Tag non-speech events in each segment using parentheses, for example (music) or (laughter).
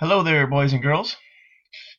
Hello there, boys and girls.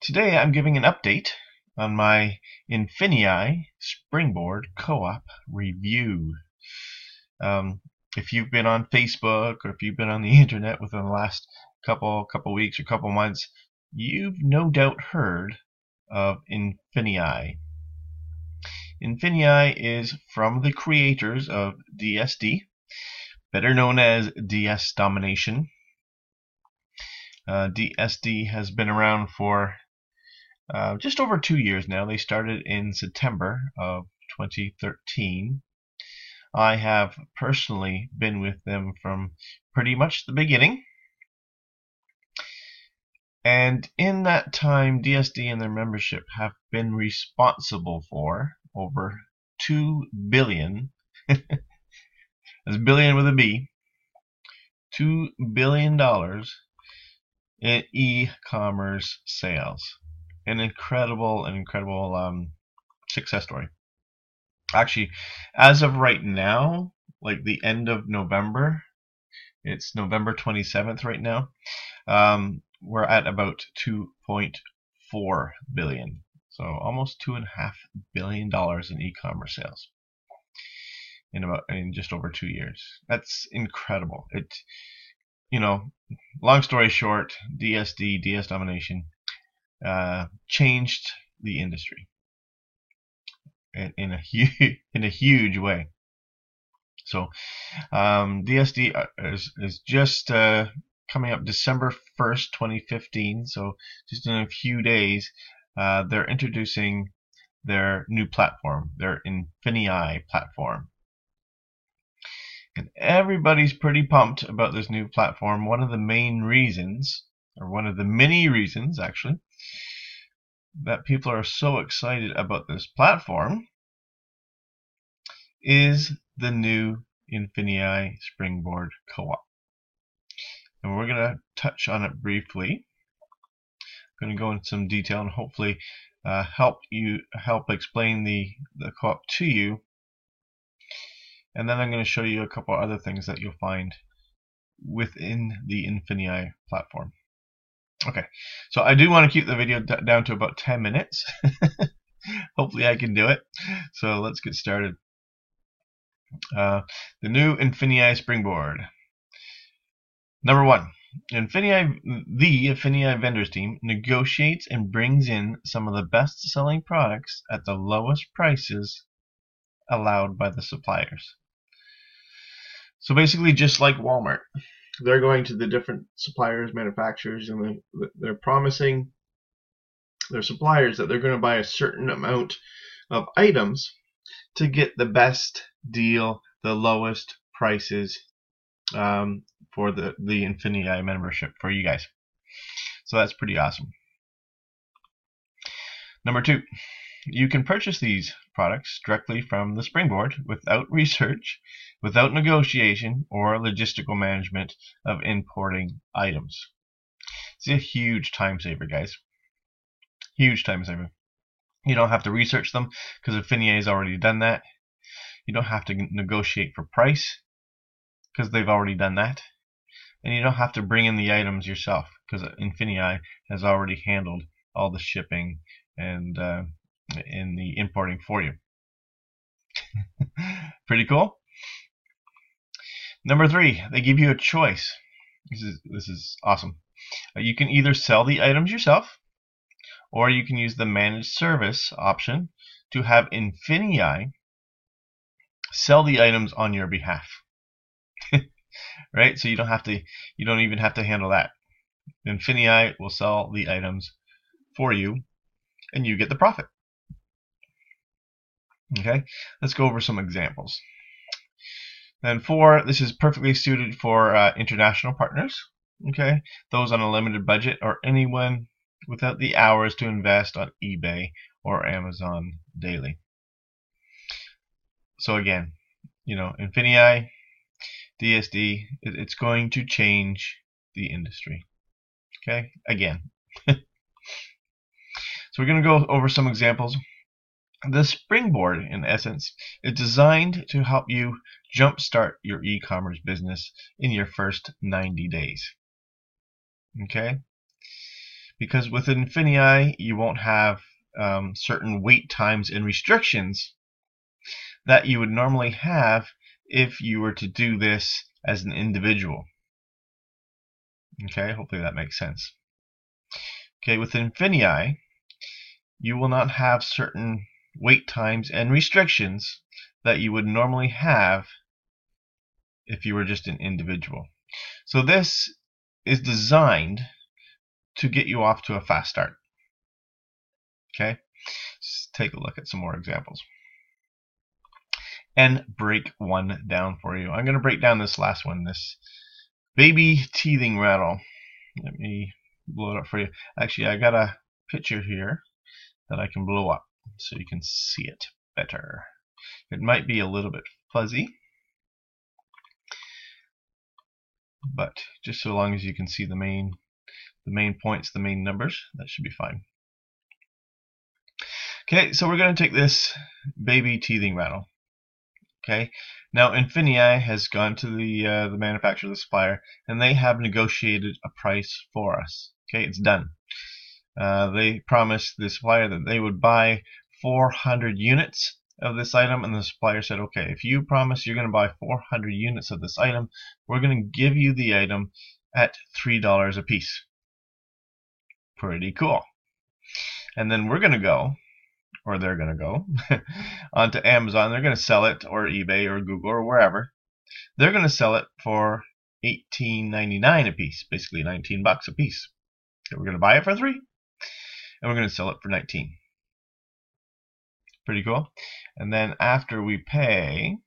Today I'm giving an update on my Infinii Springboard Co-op review. Um, if you've been on Facebook or if you've been on the (laughs) internet within the last couple couple weeks or couple months, you've no doubt heard of Infinii. Infinii is from the creators of DSD, better known as DS Domination. Uh, DSD has been around for uh, just over two years now. They started in September of 2013. I have personally been with them from pretty much the beginning. And in that time, DSD and their membership have been responsible for over 2 billion, (laughs) that's billion with a B, $2 billion e-commerce sales. An incredible, an incredible um, success story. Actually, as of right now, like the end of November, it's November 27th right now. Um, we're at about 2.4 billion. So almost two and a half billion dollars in e-commerce sales in about in just over two years. That's incredible. It, you know, long story short, DSD, DS domination, uh, changed the industry in, in a (laughs) huge in a huge way. So, um, DSD uh, is is just uh, coming up December first, 2015. So just in a few days, uh, they're introducing their new platform, their Infinii platform. And everybody's pretty pumped about this new platform. One of the main reasons, or one of the many reasons actually, that people are so excited about this platform is the new Infinii Springboard Co-op. And we're going to touch on it briefly I'm going to go into some detail and hopefully uh, help you help explain the the co-op to you. And then I'm going to show you a couple other things that you'll find within the Infinii platform. Okay, so I do want to keep the video down to about 10 minutes. (laughs) Hopefully I can do it. So let's get started. Uh, the new Infinii Springboard. Number one, Infinii, the Infinii vendors team negotiates and brings in some of the best selling products at the lowest prices allowed by the suppliers. So basically, just like Walmart, they're going to the different suppliers, manufacturers, and they're promising their suppliers that they're going to buy a certain amount of items to get the best deal, the lowest prices um, for the, the Infinii membership for you guys. So that's pretty awesome. Number two, you can purchase these products directly from the Springboard without research, without negotiation, or logistical management of importing items. It's a huge time saver, guys. Huge time saver. You don't have to research them because Infinii has already done that. You don't have to negotiate for price because they've already done that. And you don't have to bring in the items yourself because Infinii has already handled all the shipping and uh, in the importing for you. (laughs) Pretty cool. Number three, they give you a choice. This is this is awesome. Uh, you can either sell the items yourself, or you can use the managed service option to have Infinii sell the items on your behalf (laughs) right? So you don't have to, you don't even have to handle that. Infinii will sell the items for you, and you get the profit. Okay, let's go over some examples. Then four, this is perfectly suited for uh, international partners. Okay, those on a limited budget or anyone without the hours to invest on eBay or Amazon daily. So again, you know, Infinii DSD, it's going to change the industry. Okay, again. (laughs) so we're going to go over some examples. The springboard, in essence, is designed to help you jumpstart your e-commerce business in your first 90 days. Okay? because with Infinii you won't have um, certain wait times and restrictions that you would normally have if you were to do this as an individual. Okay, hopefully that makes sense. Okay, with Infinii, you will not have certain wait times and restrictions that you would normally have if you were just an individual. So this is designed to get you off to a fast start. Okay, let's take a look at some more examples and break one down for you. I'm going to break down this last one, this baby teething rattle. Let me blow it up for you. Actually, I got a picture here that I can blow up so you can see it better. It might be a little bit fuzzy, but just so long as you can see the main the main points, the main numbers, that should be fine. Okay, so we're going to take this baby teething rattle. Okay, now Infinii has gone to the uh, the manufacturer, the supplier, and they have negotiated a price for us. Okay, it's done. Uh, they promised the supplier that they would buy 400 units of this item, and the supplier said, okay, if you promise you're going to buy 400 units of this item, we're going to give you the item at $3 a piece. Pretty cool. And then we're going to go, or they're going to go, (laughs) onto Amazon. They're going to sell it, or eBay, or Google, or wherever. They're going to sell it for $18.99 a piece, basically 19 bucks a piece. we're going to buy it for three, and we're going to sell it for 19. Pretty cool. And then after we pay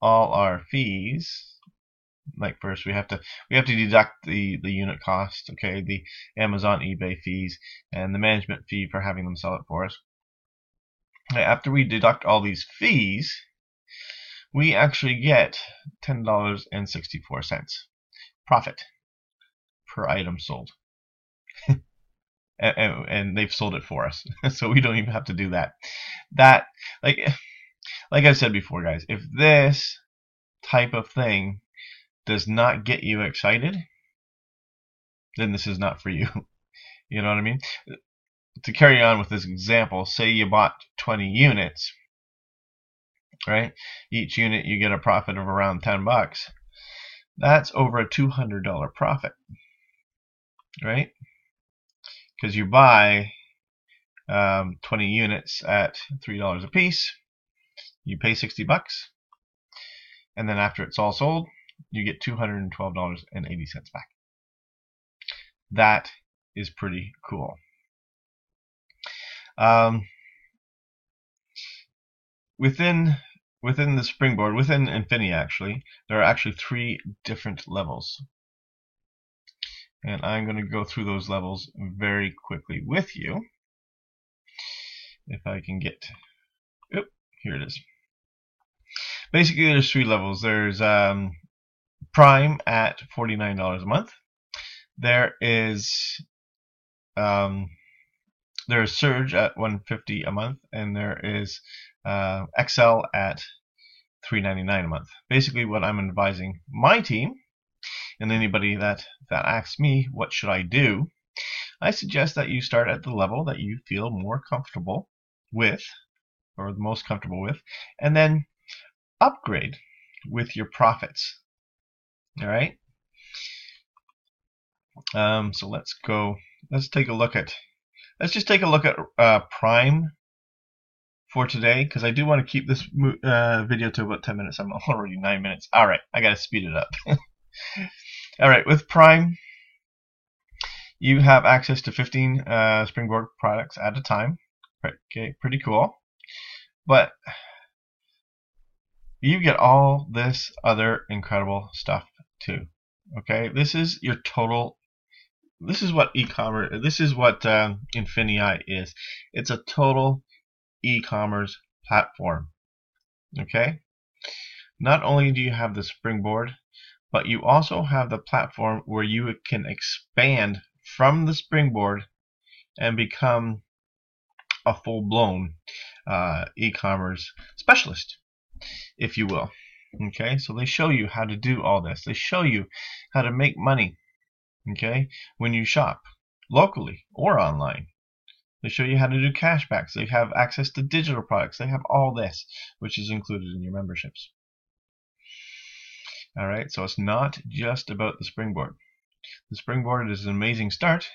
all our fees, like first we have to we have to deduct the the unit cost, okay, the Amazon eBay fees and the management fee for having them sell it for us. After we deduct all these fees, we actually get $10.64 profit per item sold (laughs) and, and they've sold it for us, (laughs) so we don't even have to do that. That like like I said before, guys, if this type of thing does not get you excited, then this is not for you. (laughs) you know what I mean? To carry on with this example, say you bought 20 units, right? Each unit you get a profit of around 10 bucks. That's over a $200 profit, right? Because you buy um, 20 units at $3 a piece. You pay 60 bucks. And then after it's all sold, you get $212.80 back. That is pretty cool. Um, within within the springboard, within Infinii actually, there are actually three different levels and I'm going to go through those levels very quickly with you. If I can get, oop, here it is. Basically, there's three levels. There's um, Prime at $49 a month. There is um, there's Surge at 150 a month, and there is uh, XL at 399 a month. Basically, what I'm advising my team and anybody that, that asks me, what should I do? I suggest that you start at the level that you feel more comfortable with, or the most comfortable with, and then upgrade with your profits. All right. Um, so let's go. Let's take a look at. Let's just take a look at uh, Prime for today because I do want to keep this uh, video to about 10 minutes. I'm already 9 minutes. All right, I got to speed it up. (laughs) All right, with Prime, you have access to 15 uh, Springboard products at a time. Okay, pretty cool. But you get all this other incredible stuff too. Okay, this is your total. This is what e-commerce. This is what um, Infinii is. It's a total e-commerce platform. Okay. Not only do you have the Springboard, but you also have the platform where you can expand from the springboard and become a full-blown uh, e-commerce specialist, if you will. Okay, so they show you how to do all this. They show you how to make money. Okay, when you shop locally or online. They show you how to do cashbacks. They have access to digital products. They have all this, which is included in your memberships. All right, so it's not just about the springboard. The springboard is an amazing start,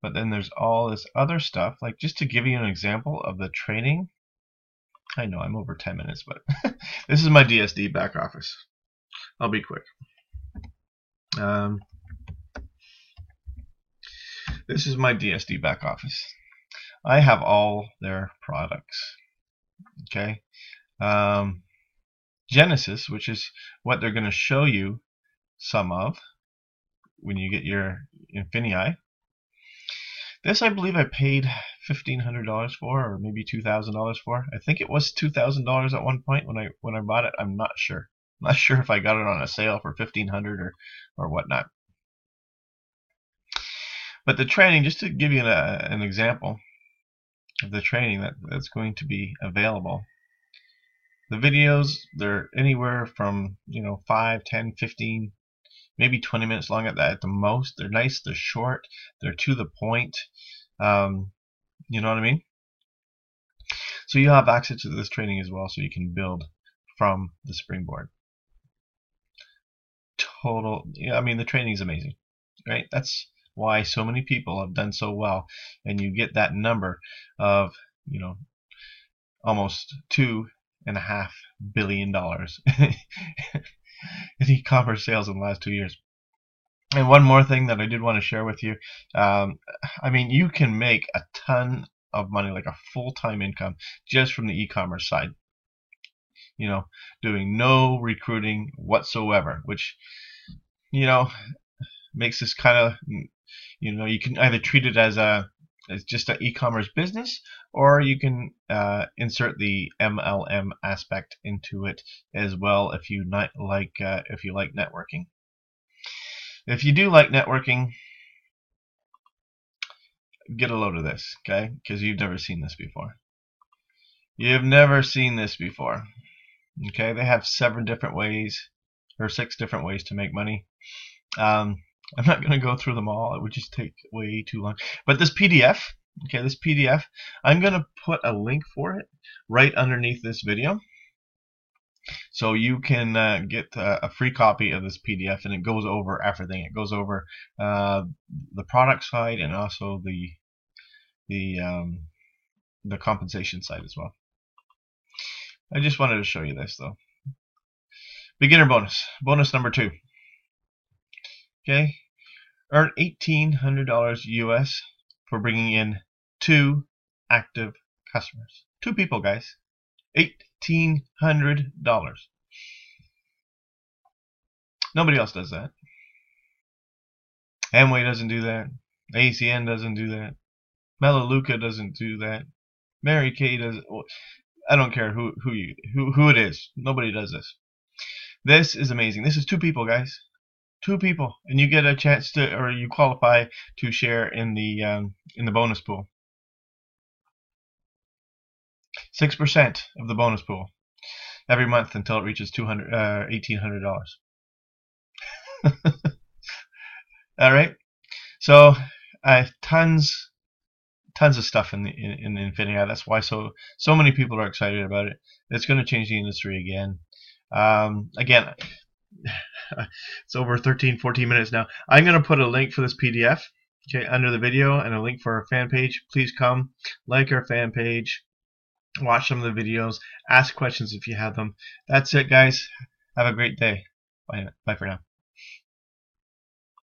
but then there's all this other stuff. Like just to give you an example of the training. I know I'm over 10 minutes, but (laughs) this is my DSD back office. I'll be quick. Um, this is my DSD back office. I have all their products. Okay. Um, Genesis, which is what they're going to show you some of when you get your Infinii. This I believe I paid $1,500 for, or maybe $2,000 for. I think it was $2,000 at one point when I when I bought it. I'm not sure. I'm not (laughs) sure if I got it on a sale for 1,500 or or whatnot. But the training, just to give you an, uh, an example of the training that, that's going to be available. The videos, they're anywhere from, you know, 5, 10, 15, maybe 20 minutes long at that at the most. They're nice, they're short, they're to the point. Um, you know what I mean? So you have access to this training as well, so you can build from the springboard. Total, yeah, I mean the training is amazing, right? That's why so many people have done so well, and you get that number of you know almost two and a half billion dollars (laughs) in e-commerce sales in the last two years. And one more thing that I did want to share with you, um, I mean, you can make a ton of money, like a full-time income, just from the e-commerce side. You know, doing no recruiting whatsoever, which, you know, makes this kind of you know you can either treat it as a as just an e-commerce business or you can uh, insert the MLM aspect into it as well if you not like uh, if you like networking. If you do like networking get a load of this okay? Because you've never seen this before. You've never seen this before okay? They have seven different ways or six different ways to make money. Um, I'm not going to go through them all. It would just take way too long. But this PDF, okay, this PDF, I'm going to put a link for it right underneath this video. So you can uh, get uh, a free copy of this PDF, and it goes over everything. It goes over uh, the product side and also the the um, the compensation side as well. I just wanted to show you this though. Beginner bonus, bonus number two. Okay, earn $1,800 US for bringing in two active customers. Two people, guys. $1,800. Nobody else does that. Amway doesn't do that. ACN doesn't do that. Melaleuca doesn't do that. Mary Kay doesn't. I don't care who who you who who it is. Nobody does this. This is amazing. This is two people, guys two people, and you get a chance to, or you qualify to share in the um, in the bonus pool. Six percent of the bonus pool every month until it reaches two hundred, uh, eighteen hundred dollars. (laughs) All right, so tons, tons of stuff in the in, in the Infinii. That's why so so many people are excited about it. It's going to change the industry again. Um, again, (laughs) it's over 13, 14 minutes now. I'm going to put a link for this PDF okay, under the video and a link for our fan page. Please come, like our fan page, watch some of the videos, ask questions if you have them. That's it, guys. Have a great day. Bye, bye for now.